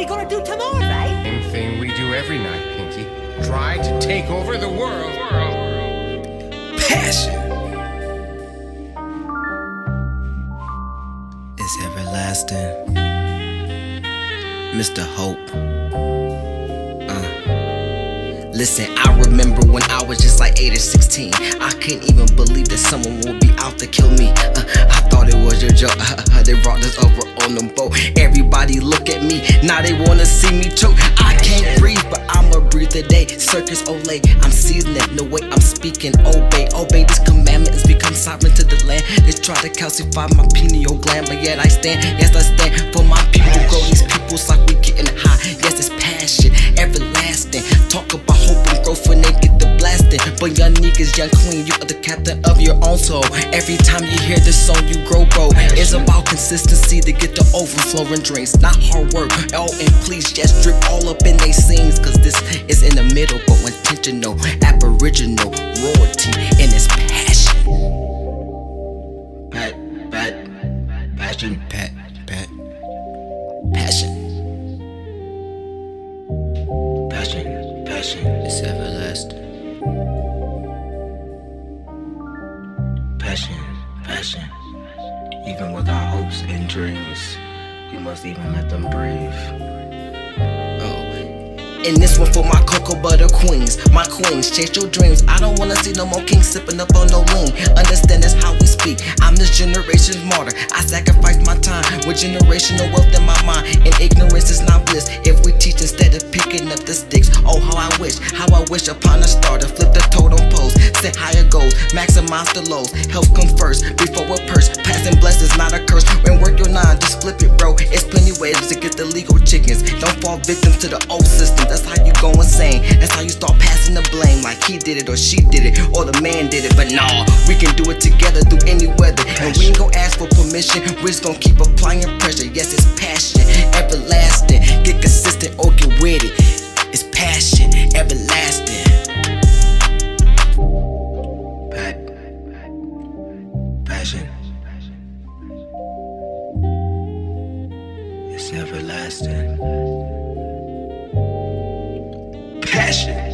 we gonna do tomorrow, right? Same thing we do every night, Pinky. Try to take over the world. Passion is everlasting. Mr. Hope. Listen, I remember when I was just like 8 or 16. I couldn't even believe that someone would be out to kill me. Uh, now they wanna see me choke. I can't breathe, but I'ma breathe today. Circus Olay, I'm seasoning No way I'm speaking. Obey, obey this commandment has become sovereign to the land. They try to calcify my pineal gland, but yet I stand. Yes, I stand for But young niggas, young queen, you are the captain of your own soul. Every time you hear this song, you grow bro. It's about consistency to get the overflowing drinks, not hard work. Oh, and please just drip all up in they scenes, cause this is in the middle, but intentional, aboriginal royalty, and it's passion. Pat, pat, passion, pat, pat, passion. Passion, passion is everlasting. Even with our hopes and dreams, we must even let them breathe. And this one for my cocoa butter queens, my queens, chase your dreams. I don't wanna see no more kings sipping up on no lean. Understand that's how we speak. I'm this generation's martyr. I sacrifice my time with generational wealth in my mind. And ignorance is not bliss. If we teach instead of picking up the sticks, oh how I wish, how I wish upon a star to flip the totem pole. Set higher goals, maximize the lows. Health come first before a purse. Passing blessings, not a curse. When work your nine, just flip it, bro. It's plenty ways to get the legal chickens. Don't fall victim to the old system. That's how you go insane. That's how you start passing the blame, like he did it or she did it or the man did it. But nah, we can do it together through any weather. And we ain't gonna ask for permission. We're just gonna keep applying pressure. Yes, it's passion, everlasting. Get consistent or get with it. It's passion, everlasting. Passion. It's everlasting passion.